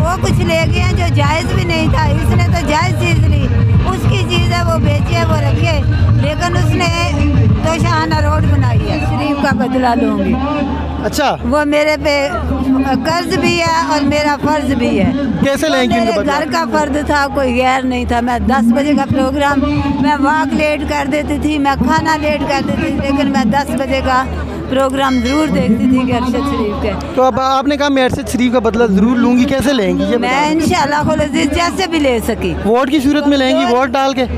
वो कुछ ले गए हैं जो जायज़ भी नहीं था इसने तो जायज़ चीज़ ली। उसकी चीज़ है वो बेची है वो रखे लेकिन उसने तो शाहाना रोड बनाई है शरीफ का बदला लूँगी। अच्छा। वो मेरे पे कर्ज भी है और मेरा फ़र्ज़ भी है। कैसे लेंगी मेरे घर का फ़र्ज़ था कोई गैर नहीं था। मैं दस बजे का प्रोग्राम मैं वॉक लेट कर देती थी मैं खाना लेट कर देती थी लेकिन मैं दस बजे का प्रोग्राम ज़रूर देखती थी कि अरशद शरीफ के। तो अब आपने कहा मैं अरशद शरीफ का बदला ज़रूर लूँगी कैसे लेंगी? ये मैं। इंशाल्लाह जैसे भी ले सकी। वोट की सूरत में लेंगी वोट डाल के?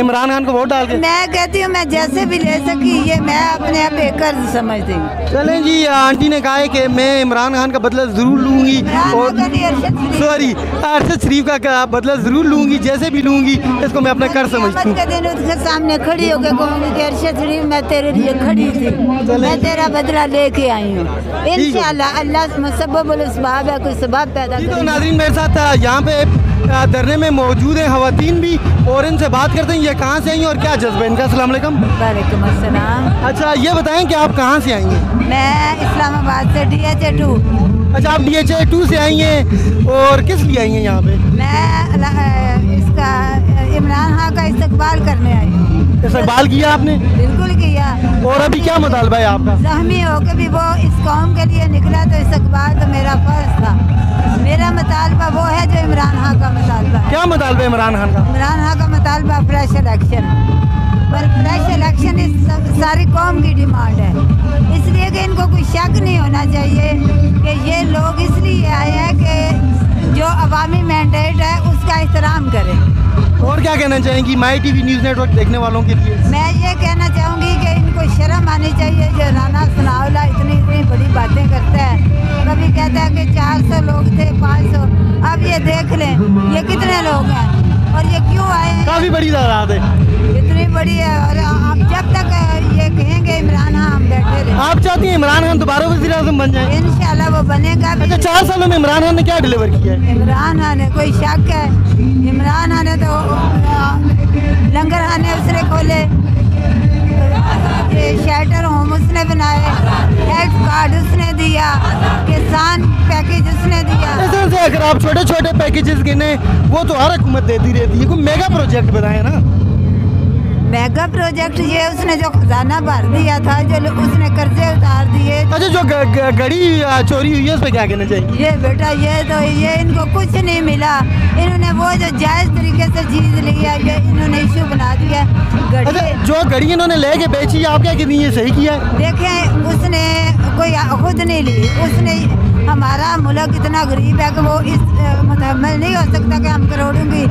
इमरान खान को वोट डाल के? मैं कहती हूँ मैं जैसे भी ले सकी ये मैं अपने आप एक कर्ज समझती हूँ। चलें जी आंटी ने कहा है कि मैं इमरान खान का बदला ज़रूर लूँगी और। सॉरी अरशद शरीफ का। बदला ज़रूर लूँगी जैसे भी लूँगी इसको मैं अपना कर समझती हूँ। उसके सामने खड़ी होकर कहूँगी कि अरशद शरीफ मैं तेरे लिए खड़ी थी। मैं तेरा बदला लेके आई हूँ। इंशाल्लाह अल्लाह मुसब्बुल असबाब है कोई सबब पैदा तो। नाजरीन मेरे साथ यहाँ पे धरने में मौजूद हैं खवातीन भी और इनसे बात करते हैं ये कहाँ से आई हैं और क्या जज्बा इनका? अस्सलाम वालेकुम। अच्छा ये बताएँ कि आप कहाँ से आई हैं? मैं इस्लामाबाद से डी एच ए टू। अच्छा आप डी एच ए टू से आई हैं और किस लिए आई हैं यहाँ पे? मैं इसका इमरान खान का इस्तकबाल करने आई हूँ। इस्तकबाल किया आपने? और अभी क्या मुतालबा है आपका? जख्मी होकर भी वो इस कौम के लिए निकला तो इस्तकबाल तो मेरा फ़र्ज़ था। मेरा मुतालबा वो है जो इमरान खान का मुतालबा है क्या मुतालबा इमरान खान का? इमरान खान का मुतालबा फ्रेश इलेक्शन पर फ्रेश इलेक्शन इस सारी कौम की डिमांड है। इसलिए कि इनको कोई शक नहीं होना चाहिए कि ये लोग इसलिए आए हैं कि जो अवामी मैंडेट है उसका एहतराम करें। और क्या कहना चाहेंगी माई टीवी न्यूज़ नेटवर्क देखने वालों के लिए? मैं ये कहना चाहूँगी कि इनको शर्म आनी चाहिए जो राना सनावला इतनी इतनी बड़ी बातें करता है। कभी कहता है कि 400 लोग थे 500 अब ये देख लें ये कितने लोग हैं और ये क्यों आए हैं? काफ़ी बड़ी तादाद है। इतनी बड़ी है और आप जब तक ये कहेंगे इमरान आप चाहती हैं इमरान खान दोबारा वजी अजम बन जाए? इंशाल्लाह वो बनेगा अच्छा चार सालों में इमरान खान ने क्या डिलीवर किया है? इमरान खान है कोई शक है? इमरान खान ने तो लंगर खाने उसने खोले। शेल्टर होम उसने बनाए। हेल्थ कार्ड उसने दिया। किसान पैकेज उसने दिया। अगर आप छोटे छोटे पैकेजेस गिने वो तो हर हुकूमत देती रहती है। कोई मेगा प्रोजेक्ट बनाए ना। मेगा प्रोजेक्ट ये उसने जो खजाना भर दिया था जो उसने कर्जे उतार दिए। अच्छा जो घड़ी चोरी हुई है उस पर क्या कहना चाहिए? ये बेटा ये तो ये इनको कुछ नहीं मिला। इन्होंने वो जो जायज़ तरीके से चीज़ लिया ये इन्होंने इशू बना दिया अच्छा जो घड़ी इन्होंने लेके बेची आप क्या कहती हैं ये सही किया देखे उसने कोई खुद नहीं ली। उसने हमारा मुल्क इतना गरीब है कि वो इस अ, मुतहमल नहीं हो सकता कि हम करोड़ों की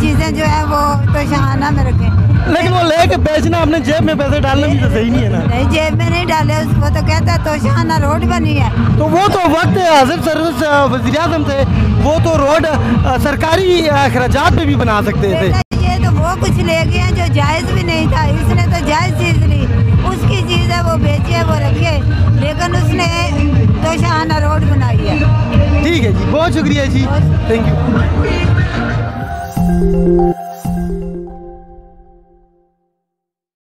चीज़ें जो है वो तो शहाना में रखें। लेकिन वो लेके बेचना अपने जेब में पैसे डालना भी तो सही नहीं है ना। नहीं जेब में नहीं डाले वो तो कहता है तो शहाना रोड बनी है। तो वो तो वक्त हाजिर सर्विस वजी अजम थे वो तो रोड सरकारी अखराज पे भी बना सकते थे। ये तो वो कुछ ले गए जो जायज़ भी नहीं था इसने तो जायज़ चीज़ ली उसकी चीज़ है बहुत शुक्रिया जी। Thank you